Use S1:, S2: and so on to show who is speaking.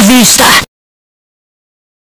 S1: vista.